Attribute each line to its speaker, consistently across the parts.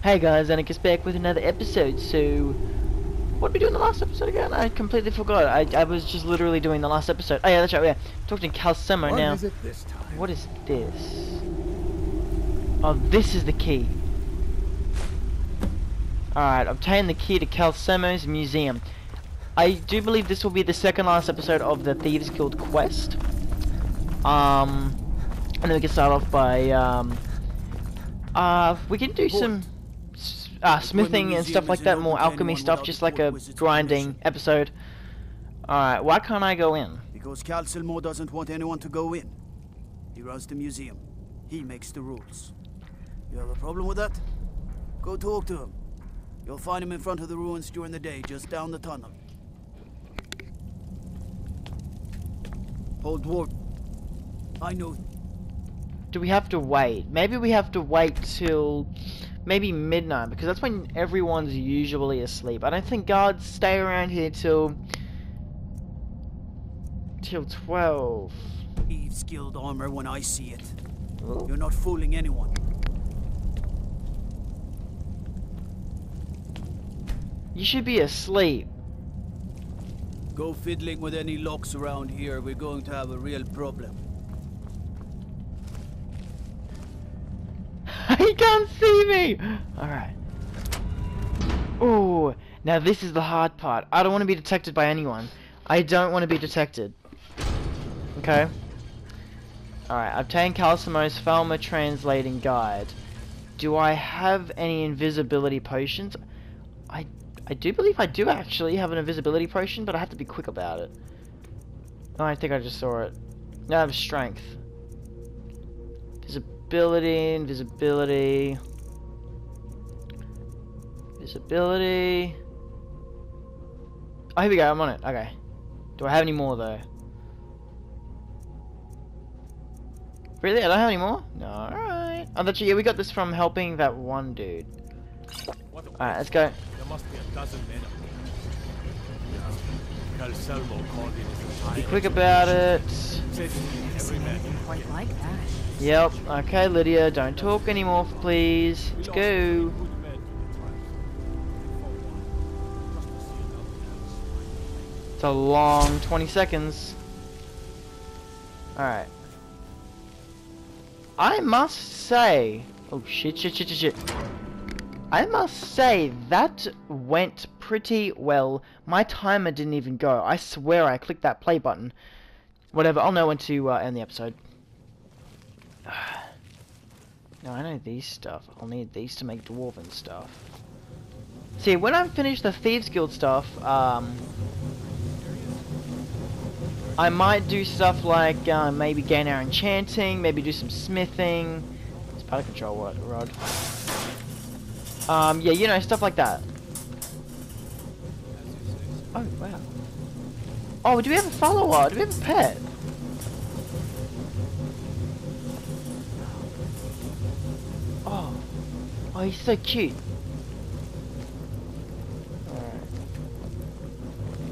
Speaker 1: Hey guys, Anikus back with another episode, so... What did we do in the last episode again? I completely forgot. I, I was just literally doing the last episode. Oh yeah, that's right, yeah. Talking to Calcelmo
Speaker 2: What
Speaker 1: now.
Speaker 2: is it this time?
Speaker 1: What is this? Oh, this is the key. Alright, obtain the key to Calcelmo's museum. I do believe this will be the second last episode of the Thieves Guild quest. Um, and then we can start off by, um, uh, we can do some uh, smithing and stuff like that, more alchemy stuff, just like a grinding episode. Alright, why can't I go in?
Speaker 2: Because Calcelmo doesn't want anyone to go in. He runs the museum. He makes the rules. You have a problem with that? Go talk to him. You'll find him in front of the ruins during the day, just down the tunnel. Old ward. I know.
Speaker 1: Do we have to wait? Maybe we have to wait till maybe midnight because that's when everyone's usually asleep. I don't think guards stay around here till till 12.
Speaker 2: Thieves Guild armor when I see it. You're not fooling anyone.
Speaker 1: You should be asleep.
Speaker 2: Go fiddling with any locks around here, we're going to have a real problem.
Speaker 1: he can't see me! Alright. Ooh, now this is the hard part. I don't want to be detected by anyone. I don't want to be detected. Okay? Alright, obtain Calcelmo's Falmer translating guide. Do I have any invisibility potions? I I do believe I do actually have an invisibility potion, but I have to be quick about it. Oh, I think I just saw it. No, I have strength. Visibility, invisibility. Visibility. Oh, here we go, I'm on it. Okay. Do I have any more, though? Really? I don't have any more? No, alright. Oh, that's, yeah, we got this from helping that one dude. Alright, let's go.
Speaker 3: There must be a dozen men up there. Calcelmo called in his
Speaker 1: Be quick about it.
Speaker 3: Said to me, every man.
Speaker 4: Quite like that.
Speaker 1: Yep. Okay, Lydia, don't talk anymore, please. Let's go. It's a long 20 seconds. Alright. I must say... Oh, shit, shit, shit, shit, shit. I must say, that went pretty well. My timer didn't even go. I swear I clicked that play button. Whatever, I'll know when to uh, end the episode. no, I know these stuff. I'll need these to make dwarven stuff. See, when I finish the Thieves Guild stuff, um... I might do stuff like uh, maybe gain our enchanting, maybe do some smithing. It's part of control what rod. Um, yeah, you know, stuff like that. Oh wow. Oh, do we have a follower? Do we have a pet? Oh, he's so cute.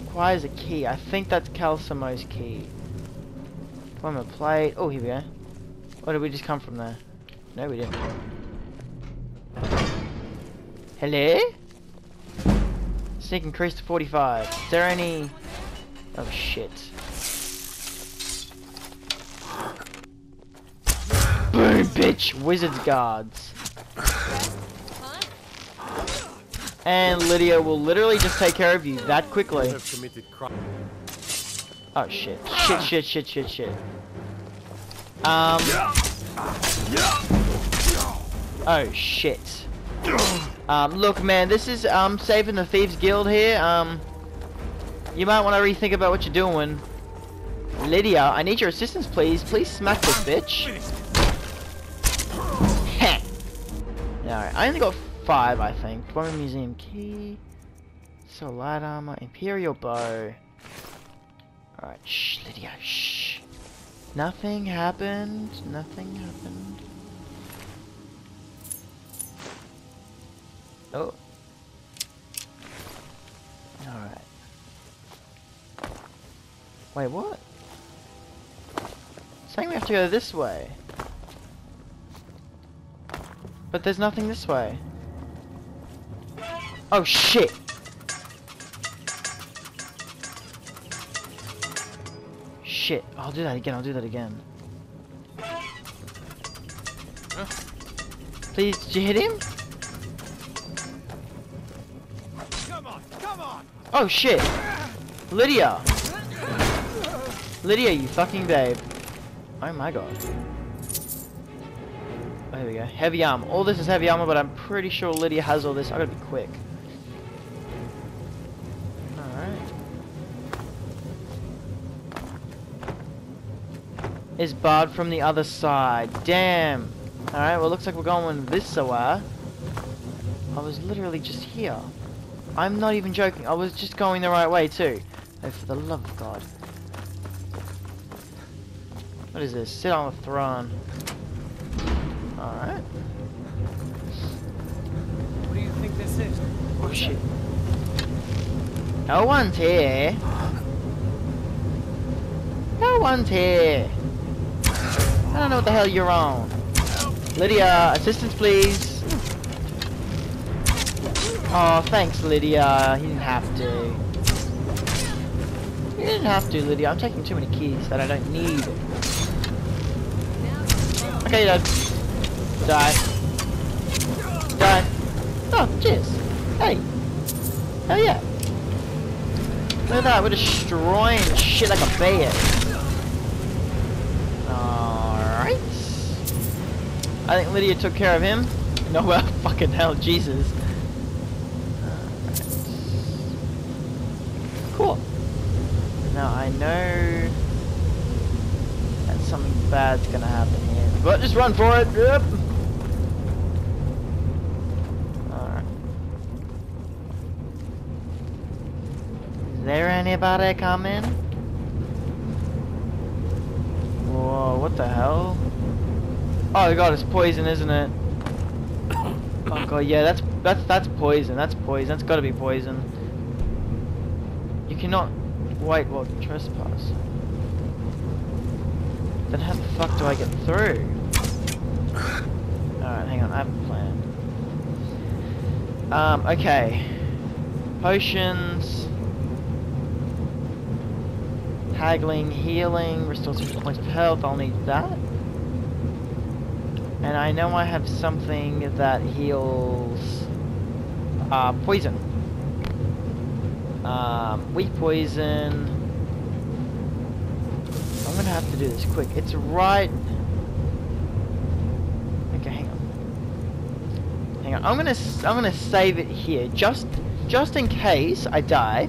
Speaker 1: Requires a key. I think that's Calcelmo's key. A plate. Oh, here we go. Or did we just come from there? No, we didn't. Hello? Sneak increased to 45. Is there any... Oh, shit. Boom, bitch! Wizard's guards. And Lydia will literally just take care of you that quickly.
Speaker 3: You have committed crime.
Speaker 1: Oh shit. Shit, shit, shit, shit, shit. Um. Oh shit. Um, look man, this is, um, saving the Thieves Guild here. Um, you might want to rethink about what you're doing. Lydia, I need your assistance please. Please smack this bitch. Heh. Alright, I only got five, I think. Dwarven Museum key. So light armor, Imperial bow. Alright, shh, Lydia, shh. Nothing happened. Nothing happened. Oh. Alright. Wait, what? Saying we have to go this way. But there's nothing this way. Oh shit! Shit, I'll do that again, I'll do that again. Please, did you hit him?
Speaker 3: Come on, come on!
Speaker 1: Oh shit! Lydia! Lydia, you fucking babe. Oh my god. Oh, here we go. Heavy armor. All this is heavy armor, but I'm pretty sure Lydia has all this. I gotta be quick. Is barred from the other side. Damn! Alright, well looks like we're going this way. Uh, I was literally just here. I'm not even joking. I was just going the right way too. Oh, for the love of God. What is this? Sit on the throne. Alright.
Speaker 3: What do you think this is?
Speaker 1: Oh shit. No one's here. No one's here. I don't know what the hell you're on. Lydia, assistance please. Oh, thanks Lydia. He didn't have to. You didn't have to, Lydia. I'm taking too many keys that I don't need. Okay, you're dead. Die. Die. Oh, cheers. Hey. Hell yeah. Look at that, we're destroying shit like a bear. I think Lydia took care of him. No, well, fucking hell, Jesus. Cool. Now I know that something bad's gonna happen here. But just run for it! Yep. Alright. Is there anybody coming? Whoa, what the hell? Oh god, it's poison, isn't it? Oh god, yeah, that's that's that's poison. That's poison. That's got to be poison. You cannot wait while trespass. Then how the fuck do I get through? Alright, hang on, I have a plan. Um, okay. Potions. Haggling, healing, restores points of health, I'll need that. And I know I have something that heals uh, poison. Um, weak poison. I'm gonna have to do this quick. It's right. Okay, hang on. Hang on. I'm gonna I'm gonna save it here just just in case I die.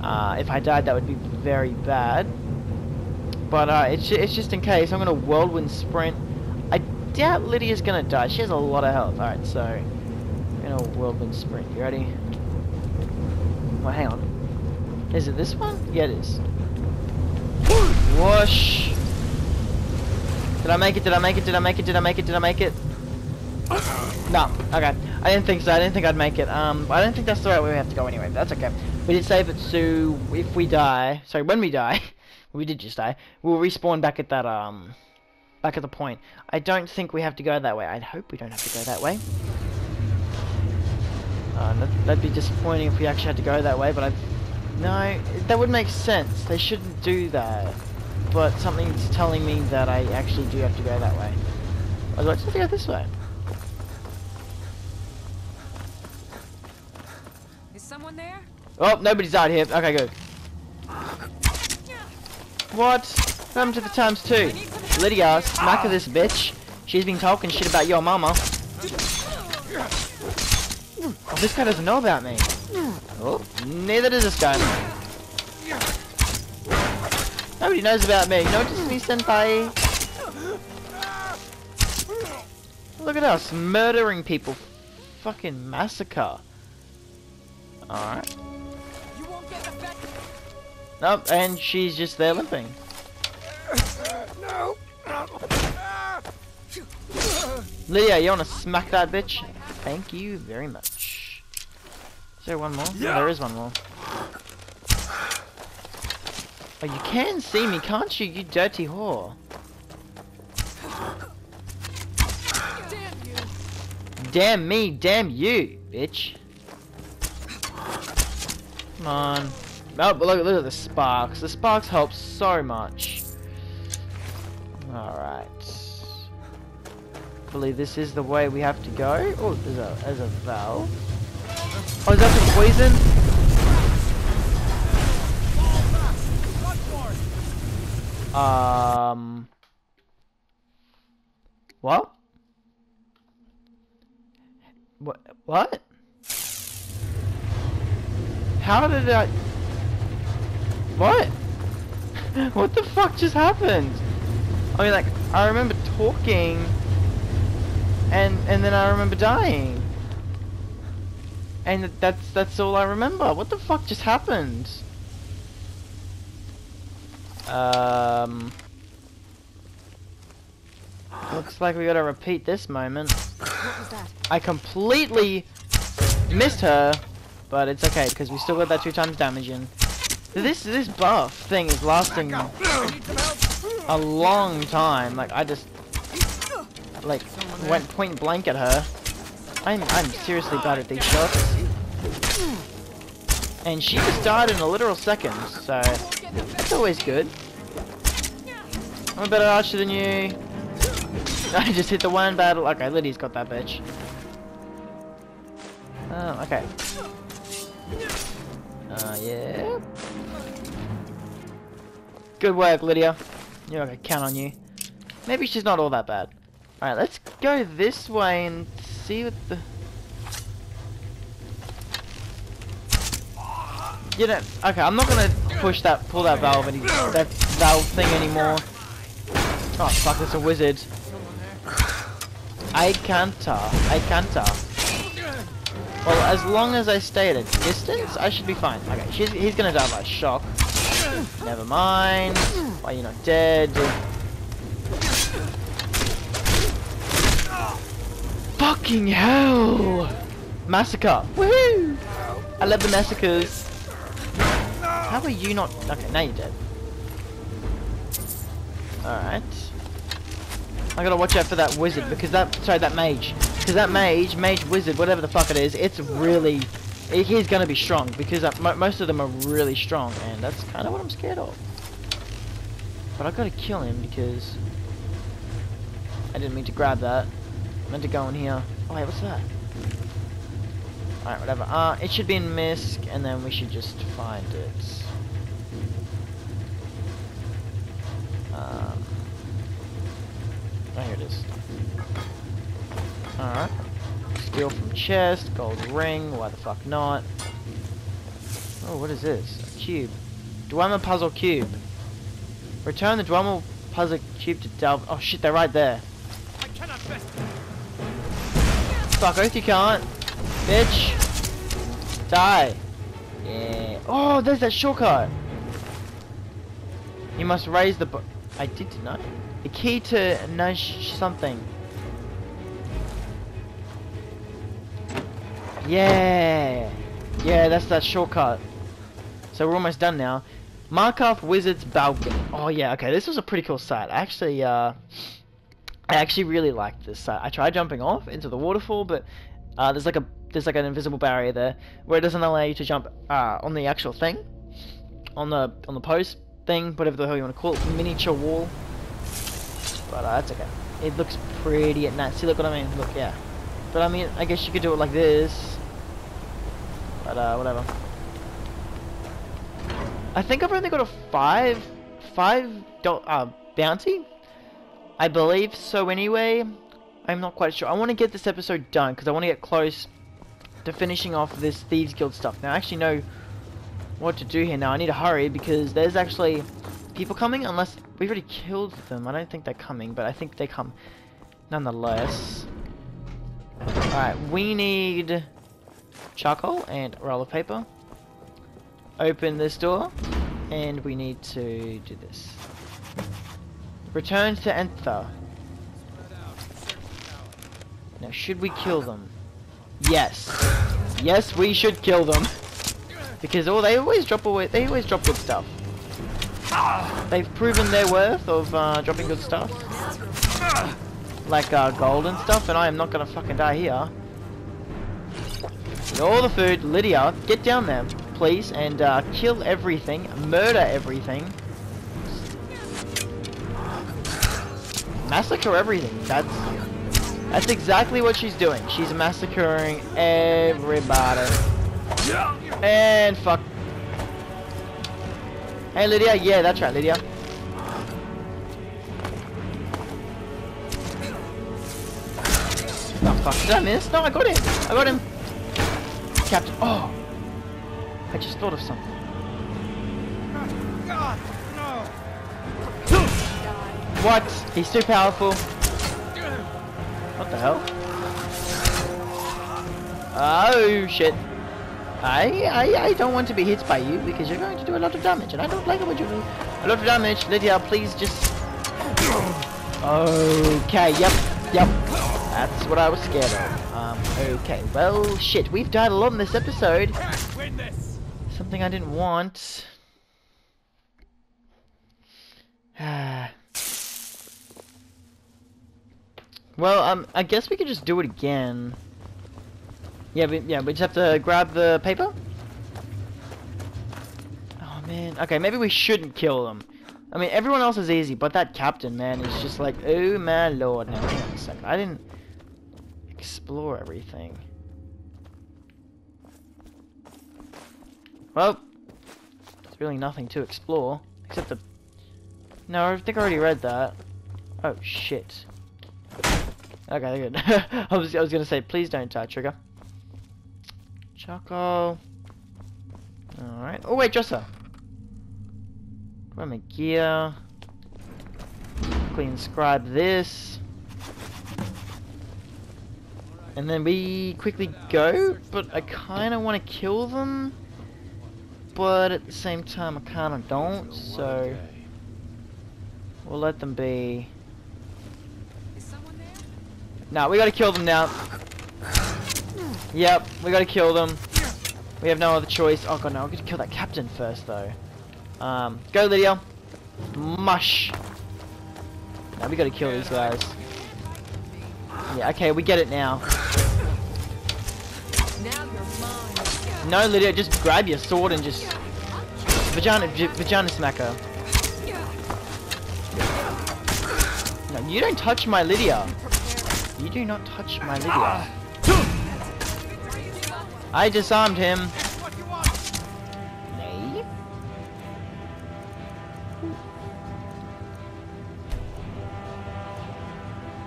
Speaker 1: Uh, if I died, that would be very bad. But uh, it's it's just in case. I'm gonna whirlwind sprint. Doubt Lydia's gonna die. She has a lot of health. All right, so I'm gonna whirlwind sprint. You ready? Well, hang on. Is it this one? Yeah, it is. Whoosh! Did I make it? Did I make it? Did I make it? Did I make it? Did I make it? No. Okay. I didn't think so. I didn't think I'd make it. Um, I don't think that's the right way we have to go anyway. But that's okay. We did save it so if we die, sorry, when we die, we did just die, we'll respawn back at that, um, back at the point. I don't think we have to go that way. I hope we don't have to go that way. Uh, that, that'd be disappointing if we actually had to go that way, but I... No, that would make sense. They shouldn't do that. But something's telling me that I actually do have to go that way. I was like, to go this way.
Speaker 4: Is someone there?
Speaker 1: Oh, nobody's out here. Okay, good. What? Happened to the times two? Lydia, smack of this bitch. She's been talking shit about your mama. Oh, this guy doesn't know about me. Oh, neither does this guy. Nobody knows about me. No, just me, senpai. Look at us, murdering people. Fucking massacre. Alright.
Speaker 4: You won't get the back.
Speaker 1: Nope, and she's just there limping. Lydia, you wanna smack that bitch? Thank you very much. Is there one more? Yeah. there is one more. Oh, you can see me, can't you, you dirty whore?
Speaker 4: Damn you!
Speaker 1: Damn me, damn you, bitch. Come on. Oh, look, look at the sparks. The sparks help so much. Alright. Believe this is the way we have to go. Oh, there's a, there's a valve. Oh, is that the poison? Um. What? What? What? How did I? What? what the fuck just happened? I mean, like, I remember talking, and and then I remember dying, and that's that's all I remember. What the fuck just happened? Um. Looks like we gotta repeat this moment.
Speaker 4: What was that?
Speaker 1: I completely missed her, but it's okay because we still got that two times damage in. This this buff thing is lasting a long time. Like I just went point blank at her. I'm I'm seriously bad at these shots. And she just died in a literal second, so that's always good. I'm a better archer than you. I just hit the one battle. Okay, Lydia's got that bitch. Oh, okay. Uh, yeah. Good work, Lydia. Know I can count on you. Maybe she's not all that bad. Alright, let's go this way and see what the... You know, okay, I'm not gonna push that, pull that valve any, that valve thing anymore. Oh fuck, it's a wizard. I can't. I can't. Well, as long as I stay at a distance, I should be fine. Okay, he's gonna die by shock. Never mind. Why are you not dead? Fucking hell! Massacre! Woohoo! I love the massacres. How are you not? Okay, now you're dead. Alright. I gotta watch out for that wizard because that sorry that mage because that mage mage wizard whatever the fuck it is it's really he's gonna be strong because uh, most of them are really strong and that's kind of what I'm scared of but I gotta kill him because I didn't mean to grab that meant to go in here oh wait what's that alright whatever uh it should be in Misk and then we should just find it um Oh, here it is. Alright. Steal from chest, gold ring, why the fuck not? Oh, what is this? A cube. Dwemer puzzle cube. Return the Dwemer puzzle cube to Delve. Oh shit, they're right there.
Speaker 3: I cannot.
Speaker 1: Fuck oath you can't. Bitch. Die. Yeah. Oh, there's that shortcut. You must raise the. I did know. The key to nudge something. Yeah. Yeah, that's that shortcut. So we're almost done now. Markarth Wizard's Balcony. Oh yeah, okay, this was a pretty cool site. Actually, uh, I actually really liked this site. I tried jumping off into the waterfall, but uh, there's like a there's like an invisible barrier there where it doesn't allow you to jump uh, on the actual thing, on the on the post thing, whatever the hell you want to call it, miniature wall. But uh, that's okay. It looks pretty at look what I mean? Look, yeah. But I mean, I guess you could do it like this. But uh, whatever. I think I've only got a five, five do uh, bounty. I believe so. Anyway, I'm not quite sure. I want to get this episode done because I want to get close to finishing off this thieves guild stuff. Now, I actually know what to do here. Now, I need to hurry because there's actually people coming. Unless we've already killed them. I don't think they're coming, but I think they come nonetheless. Alright, we need charcoal and a roll of paper. Open this door, and we need to do this. Return to Enthir. Now, should we kill them? Yes. Yes, we should kill them. Because oh, they always drop away. They always drop good stuff. They've proven their worth of uh, dropping good stuff, like uh, gold and stuff. And I am not gonna fucking die here. With all the food, Lydia, get down there. please, and uh, kill everything, murder everything. Massacre everything. That's that's exactly what she's doing. She's massacring everybody. And fuck. Hey Lydia, yeah, that's right, Lydia. Oh fuck, did I miss? No, I got him! I got him! Captain, oh! I just thought of something.
Speaker 3: Oh, God, no!
Speaker 1: What? He's too powerful. What the hell? Oh shit. I, I I don't want to be hit by you because you're going to do a lot of damage and I don't like it when you do a lot of damage. Lydia, please just Okay, yep, yep. That's what I was scared of. Um, okay. Well shit, we've died a lot in this episode.
Speaker 3: This!
Speaker 1: Something I didn't want. Ah. Well, um, I guess we could just do it again. Yeah, we, yeah, we just have to grab the paper? Oh, man. Okay, maybe we shouldn't kill them. I mean, everyone else is easy, but that captain, man, is just like, oh my lord. Now, hang on a second. I didn't explore everything. Well, there's really nothing to explore, except the... No, I think I already read that. Oh, shit. Okay, good. I was, I was gonna say, please don't die, Trigger. Choco. Alright. Oh, wait, Jossa. Grab my gear. Quickly inscribe this. And then we quickly go, but I kind of want to kill them. But at the same time, I kind of don't, so... We'll let them be. Nah, we gotta kill them now. Yep, we gotta kill them. We have no other choice. Oh god, no, I'm gonna kill that captain first, though. Um, go, Lydia. Mush. Now we gotta kill these guys. Yeah, okay, we get it now. No, Lydia, just grab your sword and just vagina, vagina smack her. No, you don't touch my Lydia. You do not touch my Lydia. I disarmed him. Nay.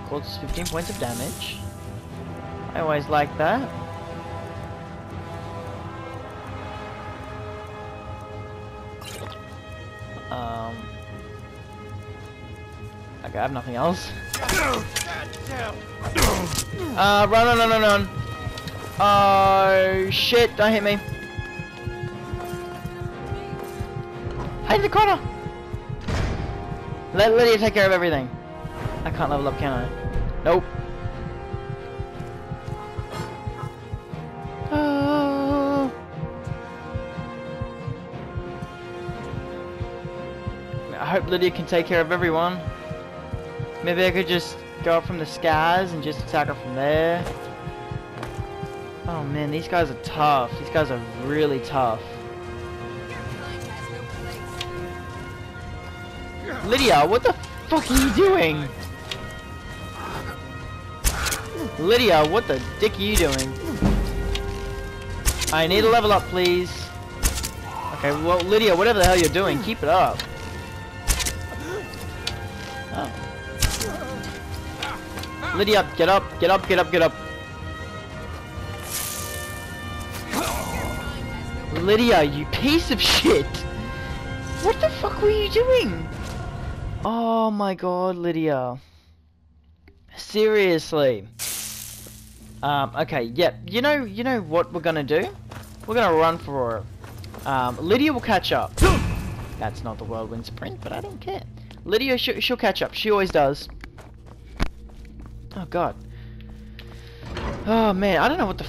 Speaker 1: Causes 15 points of damage. I always like that. Um. Okay, I have nothing else. Uh, run, run, run, run, run. Oh, shit, don't hit me. Hide in the corner. Let Lydia take care of everything. I can't level up, can I? Nope. Oh. I hope Lydia can take care of everyone. Maybe I could just go up from the skies and just attack her from there. Oh man, these guys are tough. These guys are really tough. Lydia, what the fuck are you doing? Lydia, what the dick are you doing? I need a level up, please. Okay, well, Lydia, whatever the hell you're doing, keep it up. Lydia, get up, get up, get up, get up. Lydia, you piece of shit! What the fuck were you doing? Oh my god, Lydia. Seriously. Um, okay, yeah, you know, you know what we're gonna do? We're gonna run for it. Um, Lydia will catch up. That's not the whirlwind sprint, but I don't care. Lydia, sh she'll catch up. She always does. Oh god. Oh man, I don't know what the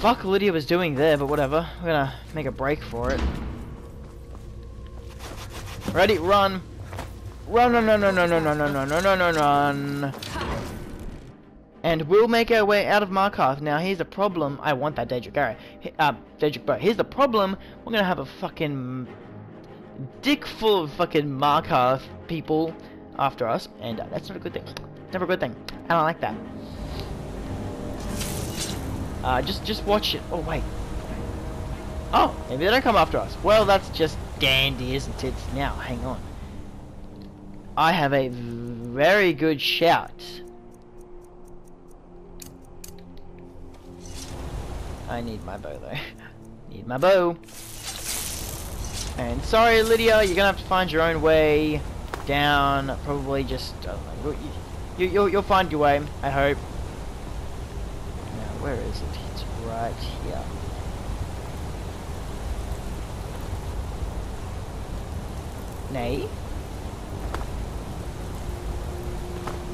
Speaker 1: fuck Lydia was doing there, but whatever. We're gonna make a break for it. Ready, run. Run, run, run, run, run, run, run, run, run, run, run, run. And we'll make our way out of Markarth. Now, here's the problem. I want that Daedric arrow. Uh, Daedric bow. Here's the problem. We're gonna have a fucking dick full of fucking Markarth people after us, and uh, that's not a good thing. Never a good thing. I don't like that. Uh, just just watch it. Oh wait. Oh, maybe they don't come after us. Well, that's just dandy, isn't it? Now, hang on. I have a very good shout. I need my bow though. need my bow. And sorry, Lydia, you're gonna have to find your own way down. Probably just uh, you, you, you'll you'll find your way. I hope. Now, where is it? It's right here. Nay.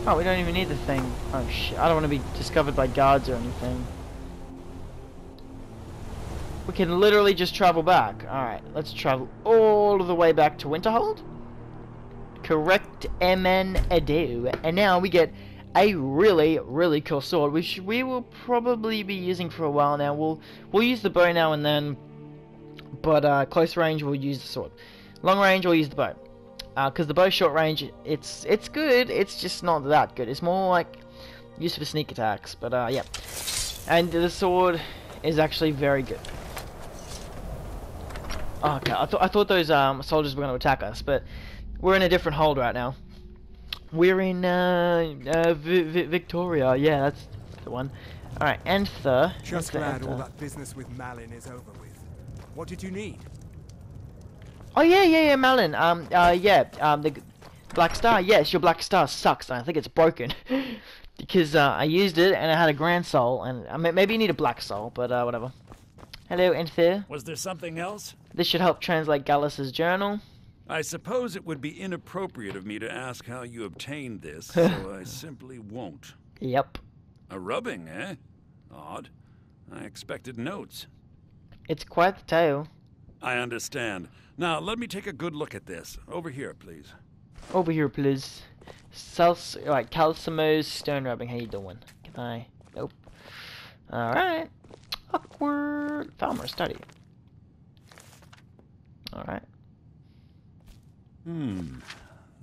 Speaker 1: Oh, we don't even need the thing. Oh shit! I don't want to be discovered by guards or anything. We can literally just travel back. Alright, let's travel all the way back to Winterhold. Correct, MN Adu. And now we get a really, really cool sword, which we will probably be using for a while now. We'll we'll use the bow now and then, but uh, close range we'll use the sword. Long range we'll use the bow. Because the bow short range, it's it's good, it's just not that good. It's more like used for sneak attacks, but uh, yeah. And the sword is actually very good. Okay, I thought I thought those um, soldiers were going to attack us, but we're in a different hold right now. We're in uh, uh, Vi Vi Victoria. Yeah, that's the one. All right, Enthir.
Speaker 5: Just
Speaker 1: Enthir,
Speaker 5: glad all that business with Malyn is over with. What did you need?
Speaker 1: Oh yeah, yeah, yeah, Malyn. Um, uh, yeah. Um, the Black Star. Yes, your Black Star sucks. and I think it's broken because uh, I used it and I had a Grand Soul, and uh, may- maybe you need a Black Soul, but uh, whatever. Hello, Enthir.
Speaker 3: Was there something else?
Speaker 1: This should help translate Gallus's journal.
Speaker 6: I suppose it would be inappropriate of me to ask how you obtained this, so I simply won't.
Speaker 1: Yep.
Speaker 6: A rubbing, eh? Odd. I expected notes.
Speaker 1: It's quite the tale.
Speaker 6: I understand. Now, let me take a good look at this. Over here, please.
Speaker 1: Over here, please. Sals alright, Calcelmo's stone rubbing. How you doing? Can I? Nope. Alright. Awkward. Farmer study. Alright.
Speaker 6: Hmm.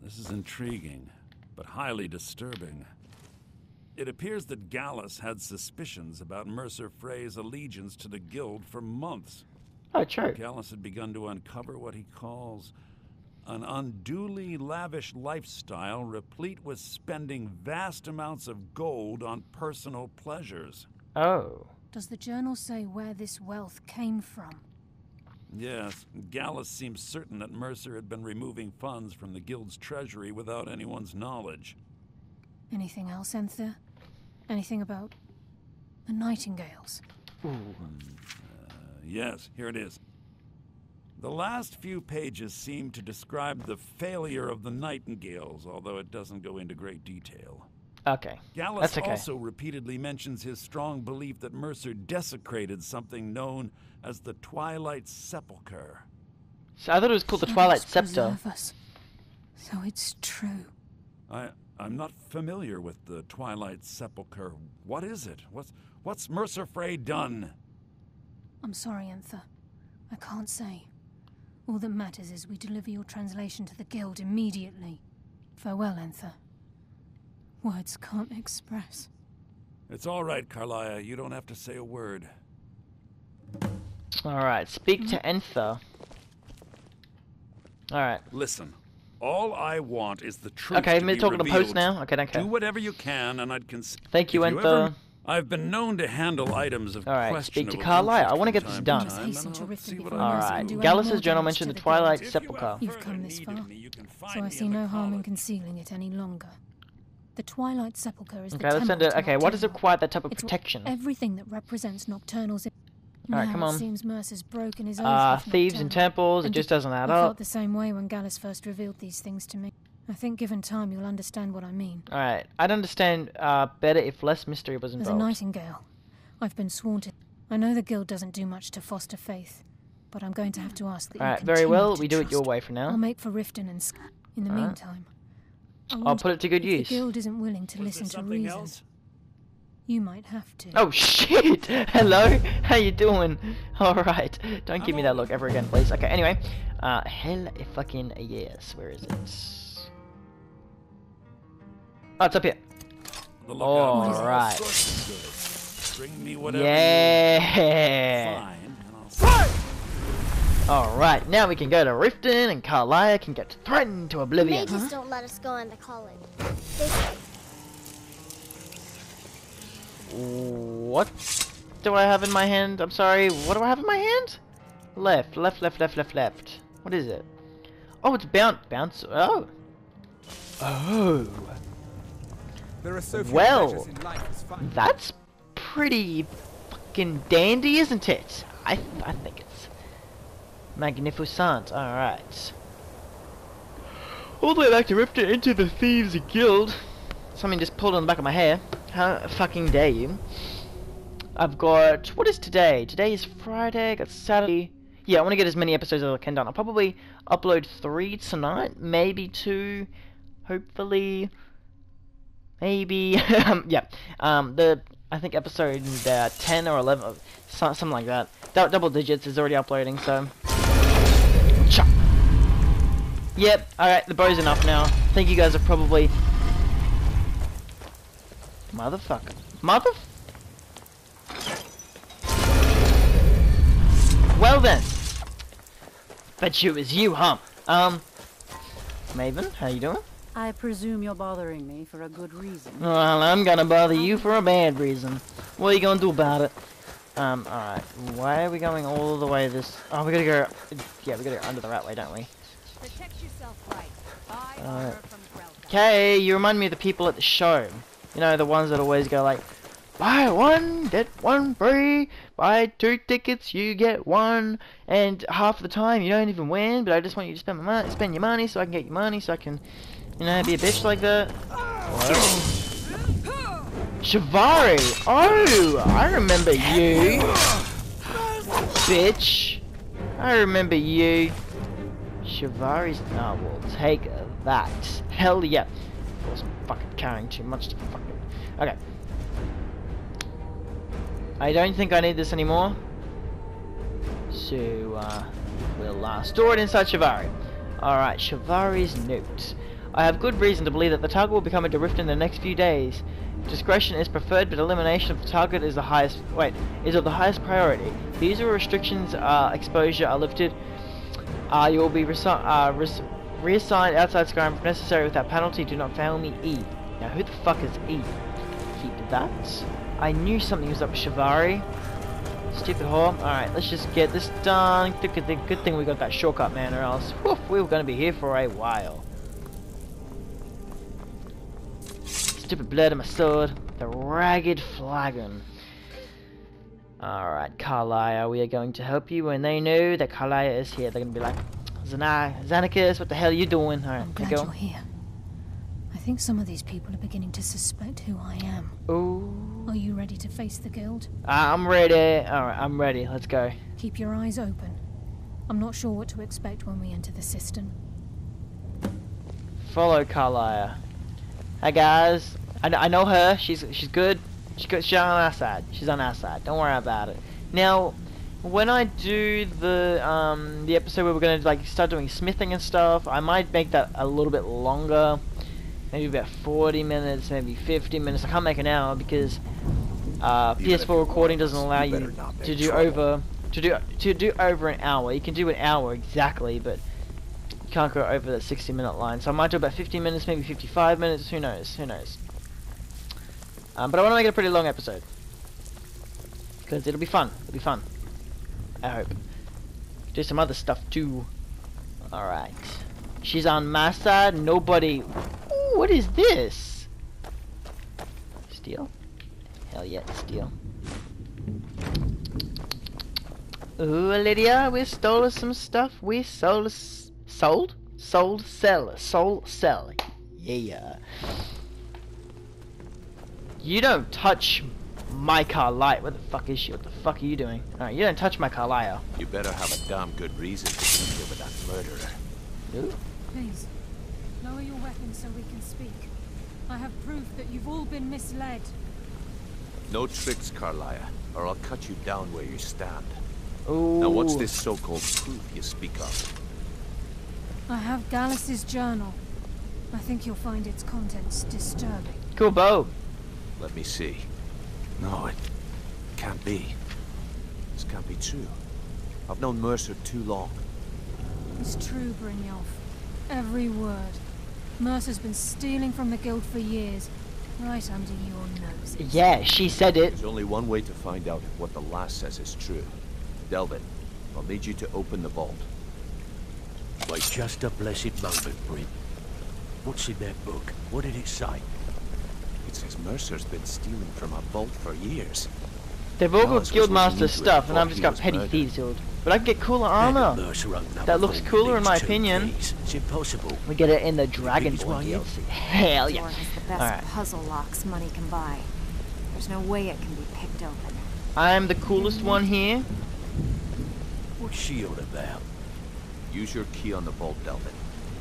Speaker 6: This is intriguing, but highly disturbing. It appears that Gallus had suspicions about Mercer Frey's allegiance to the Guild for months.
Speaker 1: Oh, true.
Speaker 6: Gallus had begun to uncover what he calls an unduly lavish lifestyle replete with spending vast amounts of gold on personal pleasures.
Speaker 1: Oh.
Speaker 7: Does the journal say where this wealth came from?
Speaker 6: Yes, Gallus seems certain that Mercer had been removing funds from the Guild's treasury without anyone's knowledge.
Speaker 7: Anything else, Enthir? Anything about the Nightingales?
Speaker 1: Ooh.
Speaker 6: Yes, here it is. The last few pages seem to describe the failure of the Nightingales, although it doesn't go into great detail.
Speaker 1: Okay.
Speaker 6: Gallus
Speaker 1: That's okay.
Speaker 6: also repeatedly mentions his strong belief that Mercer desecrated something known as the Twilight Sepulchre.
Speaker 1: So I thought it was called the Twilight
Speaker 7: it's
Speaker 1: Scepter.
Speaker 7: us. So it's true.
Speaker 6: I I'm not familiar with the Twilight Sepulchre. What is it? What's what's Mercer Frey done?
Speaker 7: I'm sorry, Enthir. I can't say. All that matters is we deliver your translation to the Guild immediately. Farewell, Enthir. Words can't express.
Speaker 6: It's all right, Karliah. You don't have to say a word.
Speaker 1: Alright, speak to mm-hmm. Enthir. Alright.
Speaker 6: Listen, all I want is the truth.
Speaker 1: Okay,
Speaker 6: to
Speaker 1: me
Speaker 6: be
Speaker 1: talking to the
Speaker 6: post
Speaker 1: now? Okay, okay.
Speaker 6: Do whatever you can, and I'd cons-
Speaker 1: Thank you,
Speaker 6: if
Speaker 1: Enthir.
Speaker 6: ever- I've been known to handle items of
Speaker 1: All right, speak to
Speaker 6: questionable
Speaker 1: Carlisle. I wanna get this done.
Speaker 6: time,
Speaker 7: Hasten
Speaker 6: and
Speaker 7: to
Speaker 6: I'll
Speaker 7: Riften
Speaker 6: see what
Speaker 7: before
Speaker 6: I
Speaker 7: Mercer
Speaker 6: can
Speaker 1: Alright.
Speaker 7: can
Speaker 6: do.
Speaker 7: do any
Speaker 1: Gallus's
Speaker 7: more
Speaker 1: journal mentioned the
Speaker 7: the
Speaker 1: Twilight Sepulchre.
Speaker 7: You've come this far.
Speaker 6: me, you can find
Speaker 7: So I see no harm in concealing it any longer. The Twilight Sepulchre is
Speaker 1: Okay,
Speaker 7: the
Speaker 1: let's send it. Okay, what does it require that type of
Speaker 7: It's
Speaker 1: protection?
Speaker 7: everything that represents Nocturnal's.
Speaker 1: Alright, come
Speaker 7: it
Speaker 1: on.
Speaker 7: seems Mercer's broken his
Speaker 1: Uh, thieves and temples, it just doesn't add up.
Speaker 7: I felt the same way when Gallus first revealed these things to me. I think given time you'll understand what I mean.
Speaker 1: Alright, I'd understand uh, better if less mystery was involved.
Speaker 7: As a nightingale, I've been sworn to. I know the guild doesn't do much to foster faith, but I'm going to have to ask that you
Speaker 1: Alright, very well, we do it your way for now.
Speaker 7: I'll make for Riften and Sk- In the
Speaker 1: Alright.
Speaker 7: meantime,
Speaker 1: I'll put it to good
Speaker 7: if
Speaker 1: use.
Speaker 7: The guild isn't willing to
Speaker 3: Was
Speaker 7: listen to
Speaker 3: something
Speaker 7: reason.
Speaker 3: else?
Speaker 7: You might have to.
Speaker 1: Oh shit! Hello? How you doing? Alright. Don't give me that look ever again, please. Okay, anyway. Uh, hell fucking yes. Where is it? Oh, it's up here.
Speaker 6: The lookout is all
Speaker 1: Alright.
Speaker 6: sorts of good. Bring me whatever you
Speaker 1: Yeah.
Speaker 6: find, and I'll
Speaker 1: Alright, now we can go to Riften and Karliah can get threatened to oblivion.
Speaker 8: Mages don't let us go into college. They
Speaker 1: What do I have in my hand? I'm sorry, what do I have in my hand? Left, left, left, left, left, left. What is it? Oh, it's bounce, bounce. Oh. Oh.
Speaker 5: There are so few
Speaker 1: Well,
Speaker 5: in life.
Speaker 1: That's pretty fucking dandy, isn't it? I, I think it's magnificent. Alright. All the way back to Riften into the Thieves Guild. Something just pulled on the back of my hair. How fucking dare you? I've got... What is today? Today is Friday. I got Saturday. Yeah, I want to get as many episodes as I can done. I'll probably upload three tonight. Maybe two. Hopefully. Maybe. um, yeah. Um, the... I think episode uh, 10 or 11, something like that. Dou- double digits is already uploading, so... Yep, alright, the bow's enough now. I think you guys are probably... Motherfucker. Mother... Well then. Bet you it was you, huh? Um... Maven, how you doing?
Speaker 9: I presume you're bothering me for a good reason.
Speaker 1: Well, I'm gonna bother you for a bad reason. What are you gonna do about it? Um, alright. Why are we going all the way this... Oh, we gotta go... Yeah, we gotta go under the right way, don't we?
Speaker 4: Protect yourself right. Buy
Speaker 1: Uh. Okay, you remind me of the people at the show. You know, the ones that always go like, Buy one, get one free. Buy two tickets, you get one. And half the time you don't even win, but I just want you to spend my spend your money so I can get your money so I can, you know, be a bitch like that. Whoa. Shavari! Oh, I remember you. Bitch. I remember you. Shavari's. Oh, we'll take that. Hell yeah. I was fucking carrying too much to fucking. Okay. I don't think I need this anymore. So, uh, we'll uh, store it inside Shavari. Alright, Shavari's note. I have good reason to believe that the target will become a Drift in the next few days. Discretion is preferred, but elimination of the target is the highest. Wait, is of the highest priority. The usual restrictions, uh, exposure are lifted. Uh, you will be uh, reassigned outside Skyrim if necessary without penalty. Do not fail me, E. Now, who the fuck is E? Keep that. I knew something was up with Shavari. Stupid whore. Alright, let's just get this done. Good, thing we got that shortcut, man, or else whew, we were going to be here for a while. Stupid blood on my sword. The ragged flagon. Alright, Karliah, we are going to help you when they know that Karliah is here. They're going to be like, Zana Zanikas, what the hell are you doing? Alright,
Speaker 7: I'm glad
Speaker 1: you
Speaker 7: you're here. I think some of these people are beginning to suspect who I am.
Speaker 1: Ooh.
Speaker 7: Are you ready to face the guild?
Speaker 1: I'm ready. Alright, I'm ready. Let's go.
Speaker 7: Keep your eyes open. I'm not sure what to expect when we enter the cistern.
Speaker 1: Follow Karliah. Hi guys. I, I know her. She's she's good. She's good. She's on our side. She's on our side. Don't worry about it. Now, when I do the um the episode where we're gonna like start doing smithing and stuff, I might make that a little bit longer. Maybe about 40 minutes, maybe 50 minutes. I can't make an hour because uh, PS4 recording doesn't allow you to do over to do to do over an hour. You can do an hour exactly, but you can't go over that 60 minute line. So I might do about 50 minutes, maybe 55 minutes. Who knows? Who knows? Um, but I want to make it a pretty long episode because it'll be fun. It'll be fun. I hope. Do some other stuff too. All right. She's on my side. Nobody. Ooh, what is this? Steel? Hell yeah, steel. Ooh, Lydia, we stole some stuff. We sold, sold, sold, sell, sold, sell. Yeah. You don't touch my Carlisle. Where the fuck is she? What the fuck are you doing? Alright, you don't touch my Carlisle.
Speaker 10: You better have a damn good reason to be here with that murderer.
Speaker 1: Ooh.
Speaker 7: Please, lower your weapons so we can speak. I have proof that you've all been misled.
Speaker 10: No tricks, Karliah, or I'll cut you down where you stand.
Speaker 1: Ooh.
Speaker 10: Now what's this so-called proof you speak of?
Speaker 7: I have Gallus's journal. I think you'll find its contents disturbing.
Speaker 1: Cool bow.
Speaker 10: Let me see. No, it can't be. This can't be true. I've known Mercer too long.
Speaker 7: It's true, Brynjolf. Every word. Mercer's been stealing from the guild for years, right under your nose.
Speaker 1: Yeah, she said it.
Speaker 10: There's only one way to find out if what the lass says is true. Delvin, I'll need you to open the vault.
Speaker 11: Wait just a blessed moment, Bryn. What's in that book? What did it say?
Speaker 10: It says Mercer's been stealing from a vault for years.
Speaker 1: They've all got
Speaker 10: Gallus was
Speaker 1: guildmaster stuff, and I've just got petty
Speaker 10: murdered.
Speaker 1: thieves guild. But I can get cooler armor.
Speaker 11: Mercer open up
Speaker 1: That looks cooler in my opinion.
Speaker 11: keys? It's impossible.
Speaker 1: We get it in the Dragonborn
Speaker 11: his way in?
Speaker 1: DLC. Hell yeah.
Speaker 4: Door has the best
Speaker 1: Alright.
Speaker 4: puzzle locks money can buy. There's no way it can be picked open.
Speaker 1: I'm the coolest one here.
Speaker 11: What's she on about?
Speaker 10: Use your key on the vault, Delvin.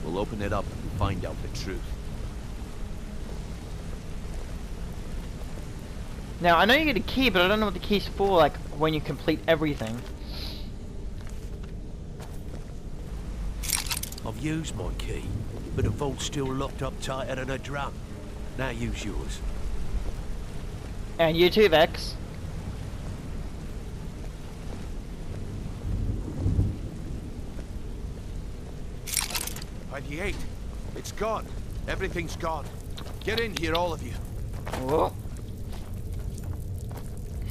Speaker 10: We'll open it up and find out the truth.
Speaker 1: Now, I know you get a key, but I don't know what the key's for, like, when you complete everything.
Speaker 11: I've used my key, but the vault's still locked up tighter than a drum. Now use yours.
Speaker 1: And you too, Vex.
Speaker 10: Ninety-eight. It's gone. Everything's gone. Get in here, all of you.
Speaker 1: Oh.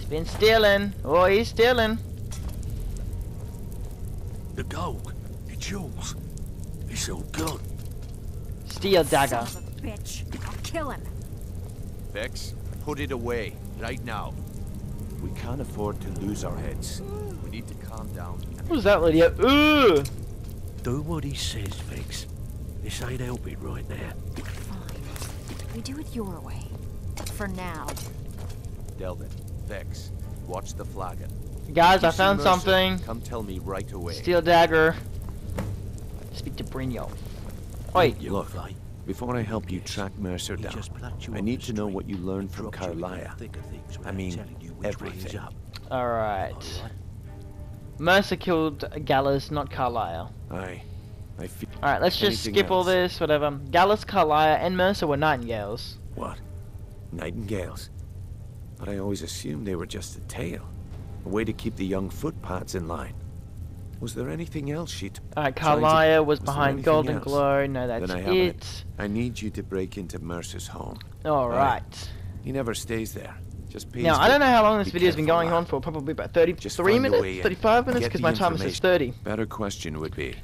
Speaker 1: He's been stealing. Oh, he's stealing.
Speaker 11: The gold, the jewels, it's all gone.
Speaker 1: Steel dagger.
Speaker 4: Son of a bitch. I'll kill him.
Speaker 10: Vex, put it away, right now. We can't afford to lose our heads. We need to calm down.
Speaker 1: What was that, Lydia? Ooh!
Speaker 11: Do what he says, Vex. This ain't helping right now.
Speaker 4: Fine. We do it your way. For now.
Speaker 10: Delvin, Vex, watch the flagon.
Speaker 1: Guys, I found
Speaker 10: Mercer,
Speaker 1: something.
Speaker 10: Come tell me right away.
Speaker 1: Steel dagger. Speak to Brynjolf. Wait, You
Speaker 10: Look, before I help you track Mercer down,
Speaker 11: just plucked you
Speaker 10: I need to know what you learned from
Speaker 11: dropped you in the
Speaker 10: Karliah.
Speaker 11: thick of things
Speaker 10: I mean,
Speaker 11: telling you which way he's
Speaker 10: everything.
Speaker 1: alright. Mercer killed Gallus, not Karliah.
Speaker 10: I, I feel.
Speaker 1: Alright, let's just
Speaker 10: Anything
Speaker 1: skip all this, whatever. Gallus, Karliah, and Mercer were nightingales.
Speaker 10: What? Nightingales? But I always assumed they were just a tale. A way to keep the young footpads in line. Was there anything else she... T-
Speaker 1: Alright,
Speaker 10: Trying to-
Speaker 1: Karliah was
Speaker 10: was
Speaker 1: behind Golden
Speaker 10: else?
Speaker 1: Glow. No, that's
Speaker 10: I
Speaker 1: it.
Speaker 10: I need you to break into Mercer's home.
Speaker 1: Alright.
Speaker 10: He never stays there. Just
Speaker 1: Now, I don't know how long this video's been going on for. Probably about
Speaker 10: Just
Speaker 1: 33
Speaker 10: find a way
Speaker 1: minutes? 35 minutes? Because my timer says 30.
Speaker 10: Better question would be,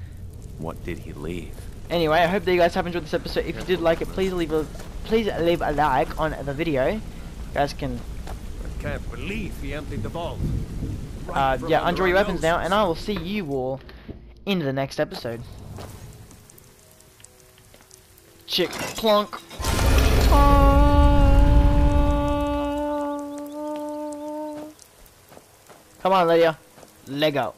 Speaker 10: what did he leave?
Speaker 1: Anyway, I hope that you guys have enjoyed this episode. If you did like it, please leave a please leave a like on the video. You guys can
Speaker 5: Can't believe he emptied the vault.
Speaker 1: uh, yeah
Speaker 5: under
Speaker 1: undraw your weapons now, and I will see you all in the next episode. Chick plonk. Come on, Lydia. Lego.